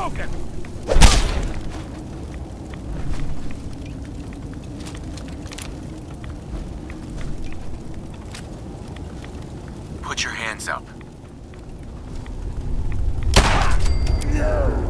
broken! Put your hands up. No.